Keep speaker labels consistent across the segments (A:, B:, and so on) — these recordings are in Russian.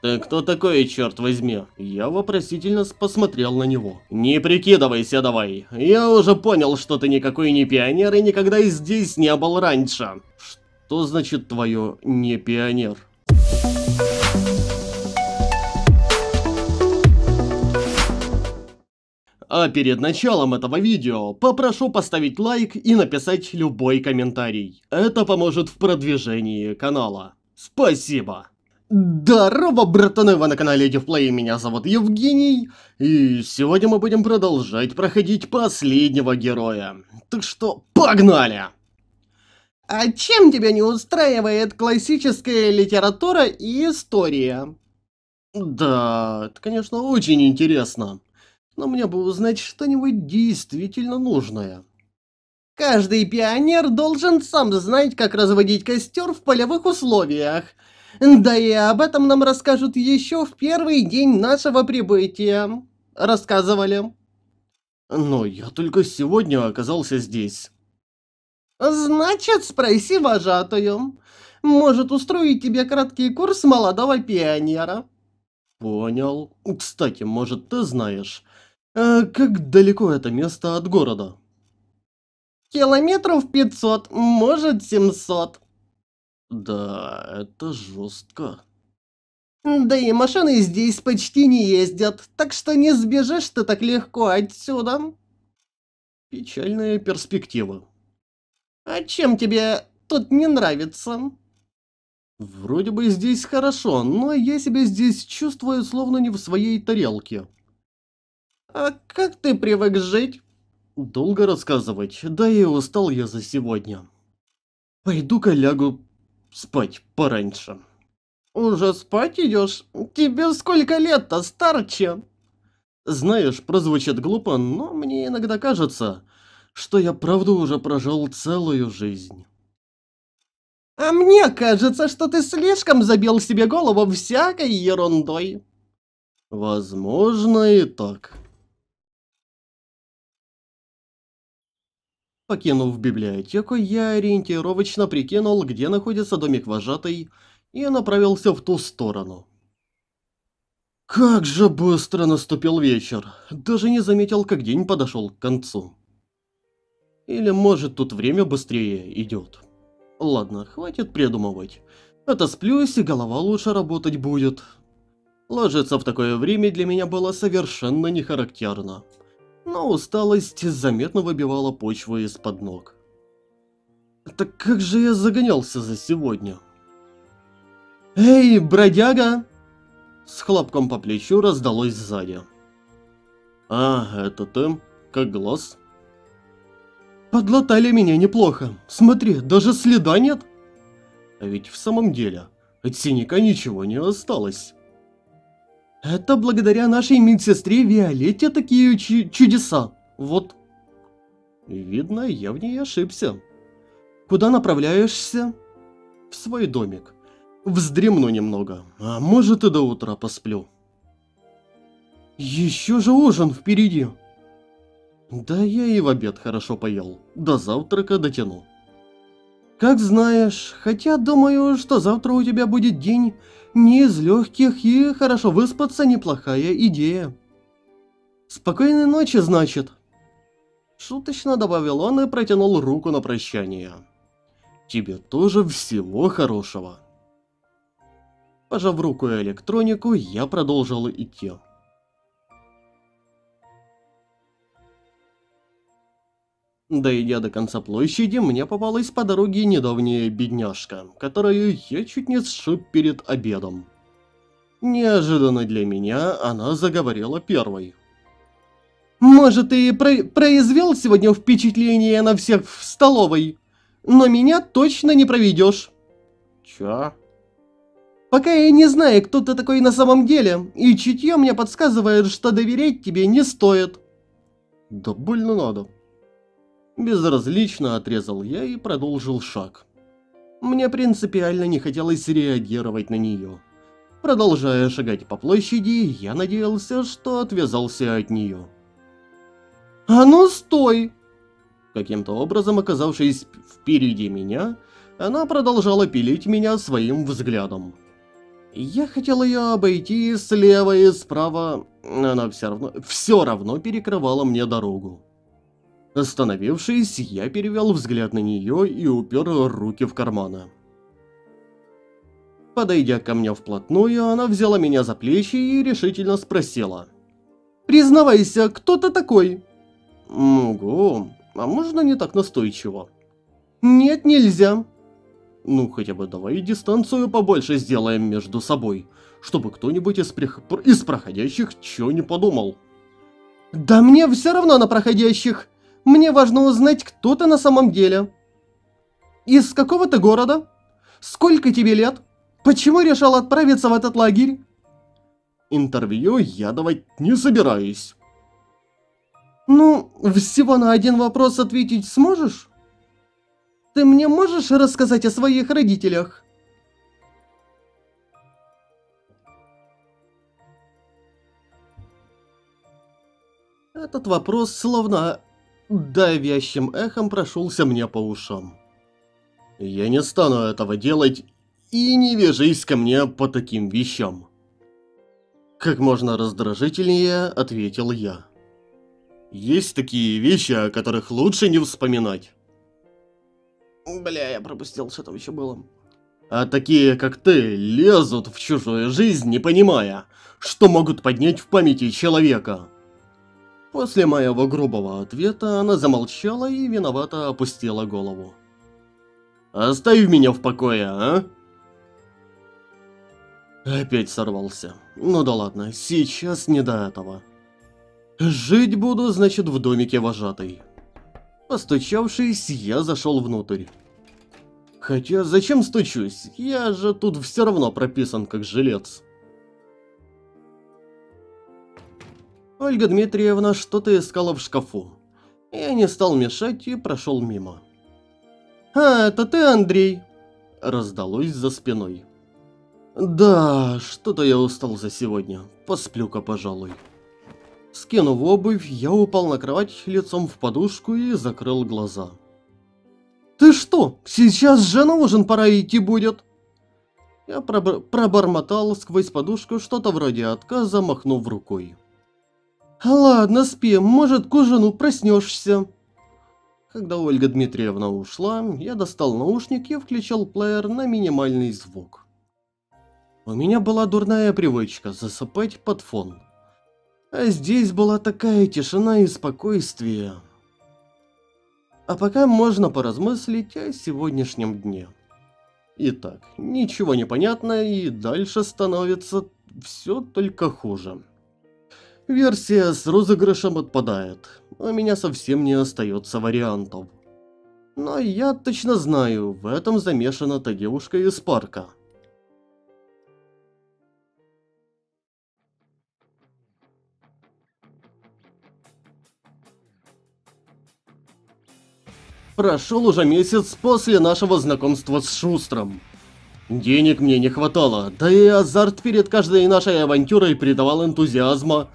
A: Ты кто такой, черт возьми? Я вопросительно посмотрел на него. Не прикидывайся давай. Я уже понял, что ты никакой не пионер и никогда здесь не был раньше. Что значит твое «не пионер»? А перед началом этого видео попрошу поставить лайк и написать любой комментарий. Это поможет в продвижении канала. Спасибо! Здорово, братаны, вы на канале Дивплей, меня зовут Евгений, и сегодня мы будем продолжать проходить последнего героя. Так что, погнали!
B: А чем тебя не устраивает классическая литература и история?
A: Да, это, конечно, очень интересно но мне бы узнать что-нибудь действительно нужное.
B: Каждый пионер должен сам знать, как разводить костер в полевых условиях. Да и об этом нам расскажут еще в первый день нашего прибытия. Рассказывали.
A: Но я только сегодня оказался здесь.
B: Значит, спроси вожатую. Может устроить тебе краткий курс молодого пионера.
A: Понял. Кстати, может, ты знаешь, а как далеко это место от города?
B: Километров 500, может 700.
A: Да, это жестко.
B: Да и машины здесь почти не ездят, так что не сбежишь ты так легко отсюда.
A: Печальная перспектива.
B: А чем тебе тут не нравится?
A: Вроде бы здесь хорошо, но я себя здесь чувствую словно не в своей тарелке.
B: А как ты привык жить?
A: Долго рассказывать, да и устал я за сегодня. Пойду-ка лягу спать пораньше.
B: Уже спать идешь? Тебе сколько лет-то, старче?
A: Знаешь, прозвучит глупо, но мне иногда кажется, что я правда уже прожил целую жизнь.
B: А мне кажется, что ты слишком забил себе голову всякой ерундой.
A: Возможно и так. Покинув библиотеку, я ориентировочно прикинул, где находится домик вожатой, и направился в ту сторону. Как же быстро наступил вечер. Даже не заметил, как день подошел к концу. Или может тут время быстрее идет. Ладно, хватит придумывать. Это сплюсь, и голова лучше работать будет. Ложиться в такое время для меня было совершенно не характерно но усталость заметно выбивала почву из-под ног. Так как же я загонялся за сегодня? «Эй, бродяга!» С хлопком по плечу раздалось сзади. «А, это ты? Как глаз?» «Подлатали меня неплохо. Смотри, даже следа нет!» А ведь в самом деле, от синяка ничего не осталось. Это благодаря нашей медсестре Виолетте такие чудеса. Вот. Видно, я в ней ошибся. Куда направляешься? В свой домик. Вздремну немного, а может и до утра посплю. Еще же ужин впереди. Да я и в обед хорошо поел. До завтрака дотяну. Как знаешь, хотя думаю, что завтра у тебя будет день не из легких и хорошо выспаться неплохая идея. Спокойной ночи, значит. Шуточно добавил он и протянул руку на прощание. Тебе тоже всего хорошего. Пожав руку электронику, я продолжил идти. Дойдя до конца площади, мне попалась по дороге недавняя бедняжка, которую я чуть не сшиб перед обедом. Неожиданно для меня она заговорила первой.
B: «Может, ты про произвел сегодня впечатление на всех в столовой, но меня точно не проведешь».
A: «Чё?»
B: «Пока я не знаю, кто ты такой на самом деле, и чутье мне подсказывает, что доверять тебе не стоит».
A: «Да больно надо». Безразлично отрезал я и продолжил шаг. Мне принципиально не хотелось реагировать на нее. Продолжая шагать по площади, я надеялся, что отвязался от нее.
B: «А ну стой!»
A: Каким-то образом оказавшись впереди меня, она продолжала пилить меня своим взглядом. Я хотел ее обойти слева и справа, она все равно, все равно перекрывала мне дорогу. Остановившись, я перевел взгляд на нее и упер руки в карманы. Подойдя ко мне вплотную, она взяла меня за плечи и решительно спросила.
B: «Признавайся, кто ты такой?»
A: «Могу. А можно не так настойчиво?»
B: «Нет, нельзя».
A: «Ну, хотя бы давай дистанцию побольше сделаем между собой, чтобы кто-нибудь из, прих... из проходящих чё не подумал».
B: «Да мне все равно на проходящих. Мне важно узнать, кто ты на самом деле. Из какого ты города? Сколько тебе лет? Почему решил отправиться в этот лагерь?»
A: Интервью я давать не собираюсь.
B: Ну, всего на один вопрос ответить сможешь? Ты мне можешь рассказать о своих родителях?
A: Этот вопрос словно давящим эхом прошелся мне по ушам. Я не стану этого делать, и не вяжись ко мне по таким вещам. Как можно раздражительнее ответил я. Есть такие вещи, о которых лучше не вспоминать. Бля, я пропустил, что там еще было. А такие, как ты, лезут в чужую жизнь, не понимая, что могут поднять в памяти человека. После моего грубого ответа она замолчала и виновато опустила голову. «Оставь меня в покое, а?» Опять сорвался. Ну да ладно, сейчас не до этого. Жить буду, значит, в домике вожатой. Постучавшись, я зашел внутрь. Хотя зачем стучусь? Я же тут все равно прописан как жилец. Ольга Дмитриевна что-то искала в шкафу. Я не стал мешать и прошел мимо.
B: «А, это ты, Андрей?»
A: Раздалось за спиной. «Да, что-то я устал за сегодня. Посплю-ка, пожалуй». Скинув обувь, я упал на кровать лицом в подушку и закрыл глаза.
B: «Ты что, сейчас же на ужин пора идти будет?»
A: Я пробор пробормотал сквозь подушку что-то вроде отказа, махнув рукой.
B: «Ладно, спи, может, к ужину проснешься».
A: Когда Ольга Дмитриевна ушла, я достал наушник и включил плеер на минимальный звук. У меня была дурная привычка засыпать под фон. А здесь была такая тишина и спокойствие. А пока можно поразмыслить о сегодняшнем дне. Итак, ничего не понятно и дальше становится все только хуже. Версия с розыгрышем отпадает. У меня совсем не остается вариантов. Но я точно знаю, в этом замешана та девушка из парка. Прошел уже месяц после нашего знакомства с Шустром. Денег мне не хватало, да и азарт перед каждой нашей авантюрой придавал энтузиазма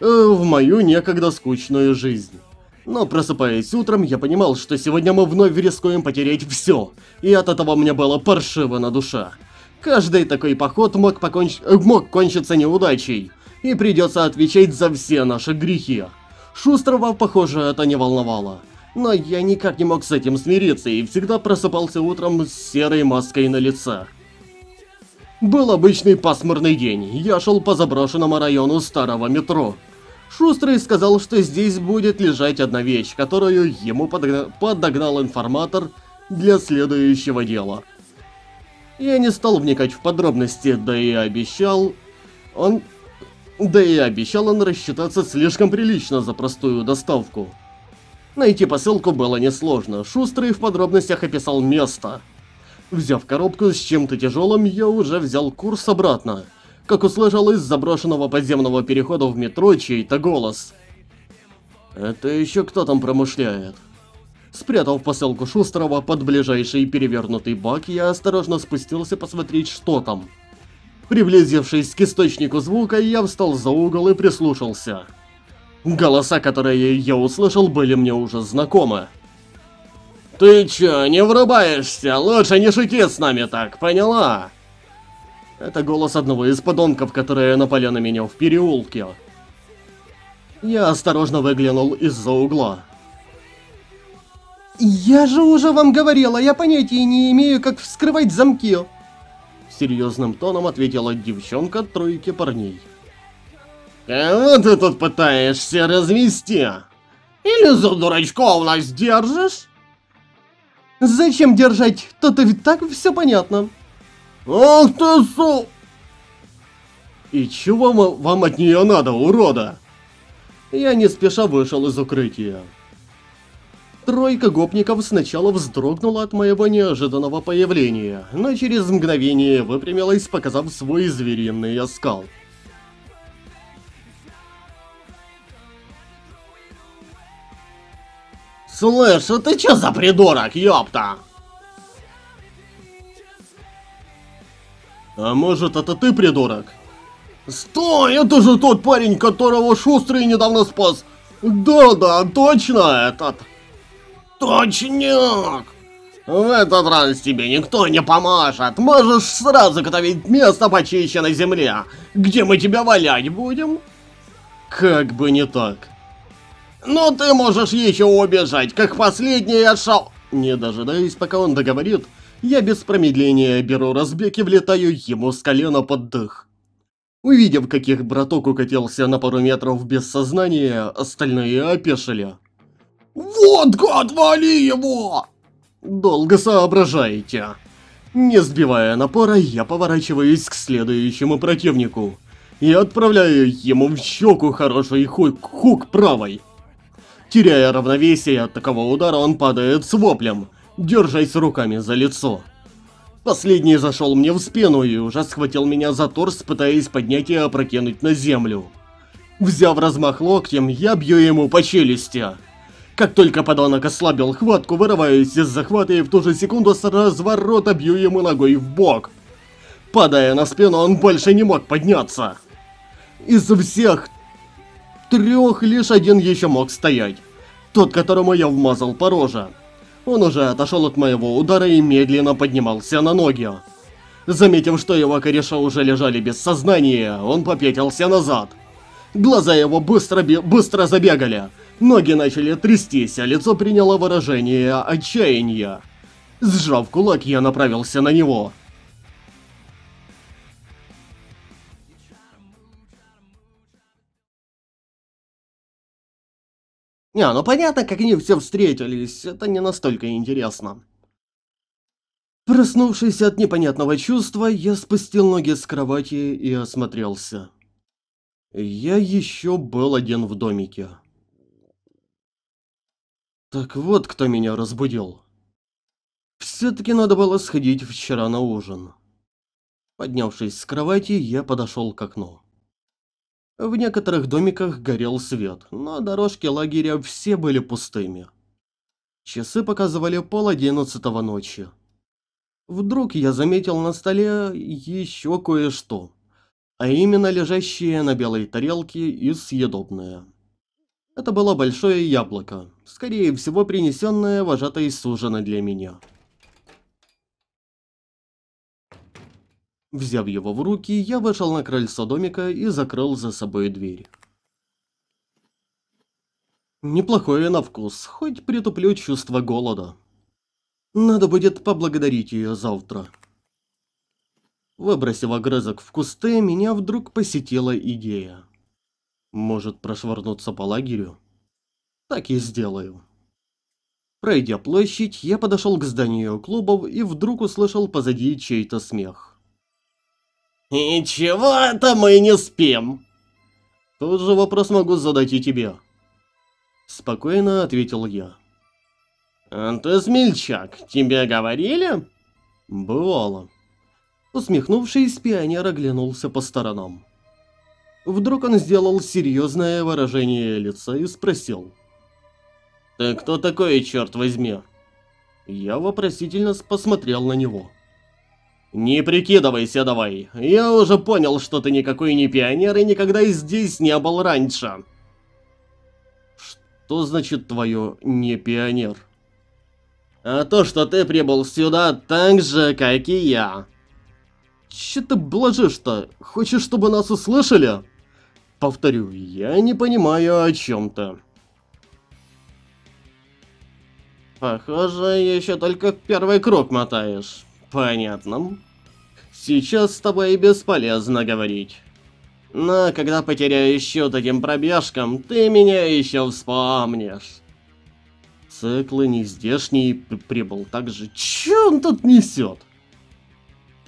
A: в мою некогда скучную жизнь. Но просыпаясь утром, я понимал, что сегодня мы вновь рискуем потерять все, и от этого мне было паршиво на душе. Каждый такой поход мог, поконч... мог кончиться неудачей, и придется отвечать за все наши грехи. Шустрого, похоже, это не волновало. Но я никак не мог с этим смириться и всегда просыпался утром с серой маской на лице. Был обычный пасмурный день, я шел по заброшенному району старого метро. Шустрый сказал, что здесь будет лежать одна вещь, которую ему подогнал информатор для следующего дела. Я не стал вникать в подробности, да и обещал... Он... Да и обещал он рассчитаться слишком прилично за простую доставку. Найти посылку было несложно, Шустрый в подробностях описал место. Взяв коробку с чем-то тяжелым, я уже взял курс обратно. Как услышал из заброшенного подземного перехода в метро чей-то голос. Это еще кто там промышляет? Спрятав посылку Шустрого под ближайший перевернутый бак, я осторожно спустился посмотреть, что там. Приблизившись к источнику звука, я встал за угол и прислушался. Голоса, которые я услышал, были мне уже знакомы. «Ты чё, не врубаешься? Лучше не шути с нами так, поняла?» Это голос одного из подонков, которые напали на меня в переулке. Я осторожно выглянул из-за угла.
B: Я же уже вам говорила, я понятия не имею, как вскрывать замки.
A: Серьезным тоном ответила девчонка тройки парней. Кого ты тут пытаешься развести? Или за дурачков нас держишь?
B: Зачем держать? Тут и так все понятно.
A: Ах ты су... И чего вам от нее надо, урода? Я не спеша вышел из укрытия. Тройка гопников сначала вздрогнула от моего неожиданного появления, но через мгновение выпрямилась, показав свой звериный оскал. Слышь, а ты чё за придурок, ёпта? А может это ты придурок? Стой, это же тот парень, которого Шустрый недавно спас. Да-да, точно этот. Точняк! В этот раз тебе никто не поможет. Можешь сразу готовить место почище на земле, где мы тебя валять будем. Как бы не так. Но ты можешь еще убежать, как последний шоу. Не дожидаясь, пока он договорит, я без промедления беру разбег и влетаю ему с колена под дых. Увидев, каких браток укатился на пару метров без сознания, остальные опешили. «Вот гад, вали его!» «Долго соображаете». Не сбивая напора, я поворачиваюсь к следующему противнику и отправляю ему в щеку хороший хук, хук правой. Теряя равновесие от такого удара, он падает с воплем, держась руками за лицо. Последний зашел мне в спину и уже схватил меня за торс, пытаясь поднять и опрокинуть на землю. Взяв размах локтем, я бью ему по челюсти. Как только подонок ослабил хватку, вырываюсь из захвата и в ту же секунду с разворота бью ему ногой в бок. Падая на спину, он больше не мог подняться. Из всех трех лишь один еще мог стоять. Тот, которому я вмазал по роже. Он уже отошел от моего удара и медленно поднимался на ноги. Заметив, что его кореша уже лежали без сознания, он попятился назад. Глаза его быстро, быстро забегали. Ноги начали трястись, а лицо приняло выражение отчаяния. Сжав кулак, я направился на него. Не, ну понятно, как они все встретились, это не настолько интересно. Проснувшись от непонятного чувства, я спустил ноги с кровати и осмотрелся. Я еще был один в домике. Так вот, кто меня разбудил. Все-таки надо было сходить вчера на ужин. Поднявшись с кровати, я подошел к окну. В некоторых домиках горел свет, но дорожки лагеря все были пустыми. Часы показывали пол одиннадцатого ночи. Вдруг я заметил на столе еще кое-что, а именно лежащее на белой тарелке и съедобное. Это было большое яблоко, скорее всего принесенное вожатой с ужина для меня. Взяв его в руки, я вышел на крыльцо домика и закрыл за собой дверь. Неплохое на вкус, хоть притуплю чувство голода. Надо будет поблагодарить ее завтра. Выбросив огрызок в кусты, меня вдруг посетила идея. Может прошвырнуться по лагерю? Так и сделаю. Пройдя площадь, я подошел к зданию клубов и вдруг услышал позади чей-то смех. «И чего это мы не спим?» Тот же вопрос могу задать и тебе. Спокойно ответил я. «А ты смельчак, тебе говорили?» «Бывало». Усмехнувшись, пионер оглянулся по сторонам. Вдруг он сделал серьезное выражение лица и спросил. «Ты кто такой, черт возьми?» Я вопросительно посмотрел на него. «Не прикидывайся давай, я уже понял, что ты никакой не пионер и никогда здесь не был раньше». «Что значит твое «не пионер»?» «А то, что ты прибыл сюда так же, как и я». Че ты блажишь-то? Хочешь, чтобы нас услышали? Повторю, я не понимаю о чем-то. Похоже, еще только первый круг мотаешь. Понятно. Сейчас с тобой бесполезно говорить. Но когда потеряешь счет этим пробежкам, ты меня еще вспомнишь. Циклы не здешний прибыл так же. Че он тут несет?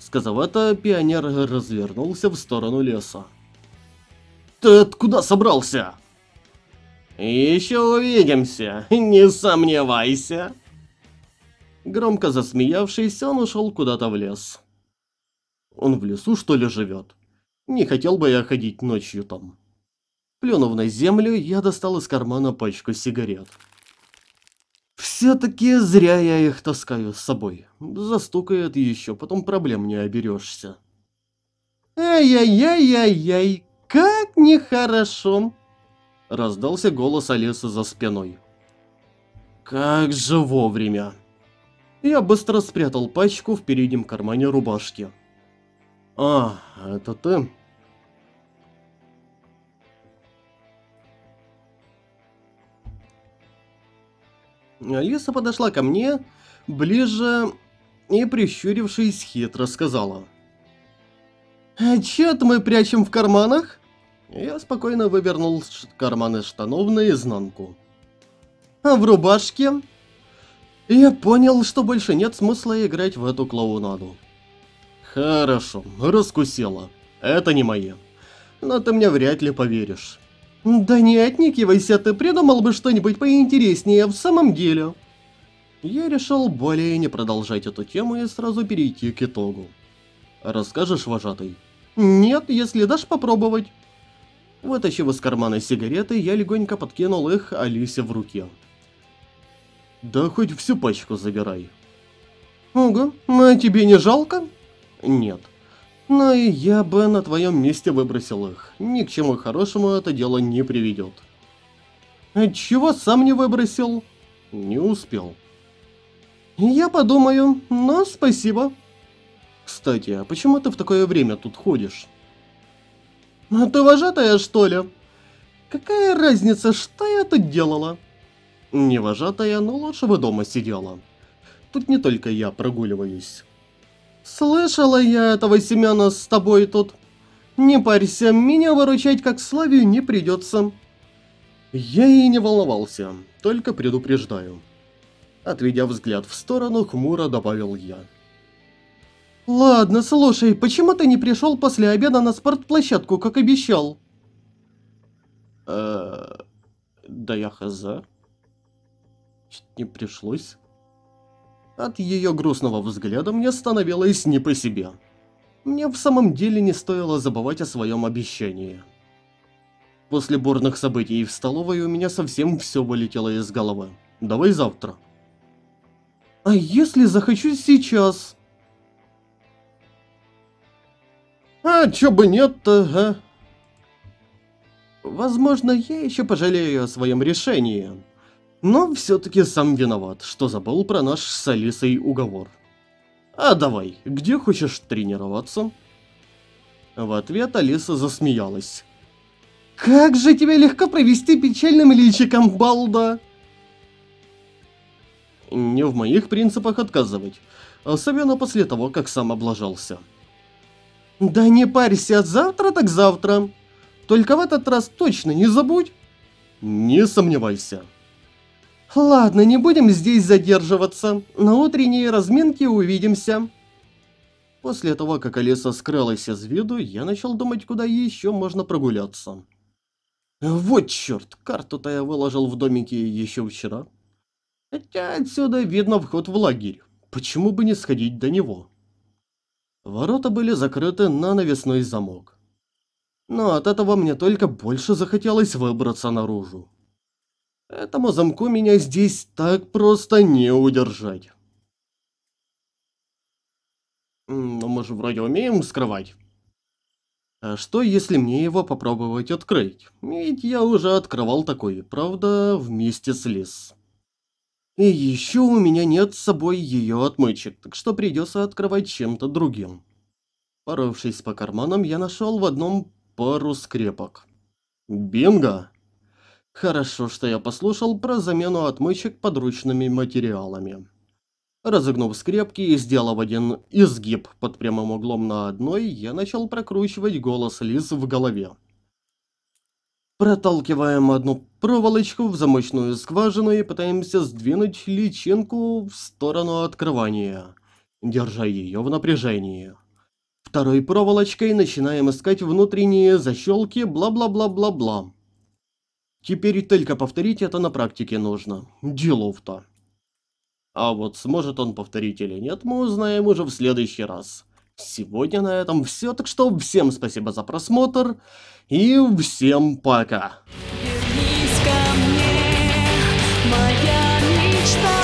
A: Сказав это, пионер развернулся в сторону леса. Ты откуда собрался? Еще увидимся, не сомневайся. Громко засмеявшись, он ушел куда-то в лес. Он в лесу, что ли, живет? Не хотел бы я ходить ночью там. Плюнув на землю, я достал из кармана пачку сигарет. Все-таки зря я их таскаю с собой. Застукает еще, потом проблем не оберешься.
B: Ай-яй-яй-яй-яй, как нехорошо.
A: Раздался голос Алисы за спиной. Как же вовремя. Я быстро спрятал пачку в переднем кармане рубашки. А, это ты? Алиса подошла ко мне ближе и, прищурившись, хитро сказала.
B: «А чё-то мы прячем в карманах?»
A: Я спокойно вывернул карманы штанов наизнанку.
B: «А в рубашке?»
A: Я понял, что больше нет смысла играть в эту клоунаду. Хорошо, раскусила. Это не мои. Но ты мне вряд ли поверишь.
B: Да не отникивайся, ты придумал бы что-нибудь поинтереснее в самом деле.
A: Я решил более не продолжать эту тему и сразу перейти к итогу. Расскажешь, вожатый?
B: Нет, если дашь попробовать.
A: Вытащив из кармана сигареты, я легонько подкинул их Алисе в руке. Да хоть всю пачку забирай.
B: Ого, а тебе не жалко?
A: Нет. Но и я бы на твоем месте выбросил их. Ни к чему хорошему это дело не приведет.
B: Отчего сам не выбросил?
A: Не успел.
B: Я подумаю, но спасибо.
A: Кстати, а почему ты в такое время тут ходишь?
B: А ты вожатая, что ли? Какая разница, что я тут делала?
A: Не вожатая, но лучше бы дома сидела. Тут не только я прогуливаюсь.
B: Слышала я этого Семена с тобой тут. Не парься, меня выручать как Славию не придется.
A: Я и не волновался, только предупреждаю. Отведя взгляд в сторону, хмуро добавил я.
B: Ладно, слушай, почему ты не пришел после обеда на спортплощадку, как обещал?
A: Эээ... Да я хз. Чуть не пришлось. От ее грустного взгляда мне становилось не по себе. Мне в самом деле не стоило забывать о своем обещании. После бурных событий в столовой у меня совсем все вылетело из головы. Давай завтра.
B: А если захочу сейчас?
A: А чё бы нет-то, а?
B: Возможно, я еще пожалею о своем решении.
A: Но все-таки сам виноват, что забыл про наш с Алисой уговор. А давай, где хочешь тренироваться? В ответ Алиса засмеялась.
B: Как же тебя легко провести печальным личиком, балда!
A: Не в моих принципах отказывать, особенно после того, как сам облажался.
B: Да не парься, завтра так завтра. Только в этот раз точно не забудь.
A: Не сомневайся.
B: Ладно, не будем здесь задерживаться. На утренней разминке увидимся.
A: После того, как Алиса скрылась из виду, я начал думать, куда еще можно прогуляться. Вот черт, карту-то я выложил в домике еще вчера. Хотя отсюда видно вход в лагерь. Почему бы не сходить до него? Ворота были закрыты на навесной замок. Но от этого мне только больше захотелось выбраться наружу. Этому замку меня здесь так просто не удержать. Но мы же вроде умеем скрывать. А что, если мне его попробовать открыть? Ведь я уже открывал такой, правда, вместе с Лис. И еще у меня нет с собой ее отмычек, так что придется открывать чем-то другим. Порывшись по карманам, я нашел в одном пару скрепок. Бинго! Хорошо, что я послушал про замену отмычек подручными материалами. Разогнув скрепки и сделав один изгиб под прямым углом на одной, я начал прокручивать голос Лиз в голове. Проталкиваем одну проволочку в замочную скважину и пытаемся сдвинуть личинку в сторону открывания, держа ее в напряжении. Второй проволочкой начинаем искать внутренние защелки, бла-бла-бла-бла-бла. Теперь только повторить это на практике нужно. Делов-то. А вот сможет он повторить или нет, мы узнаем уже в следующий раз. Сегодня на этом все, так что всем спасибо за просмотр и всем пока. Ко мне, моя мечта.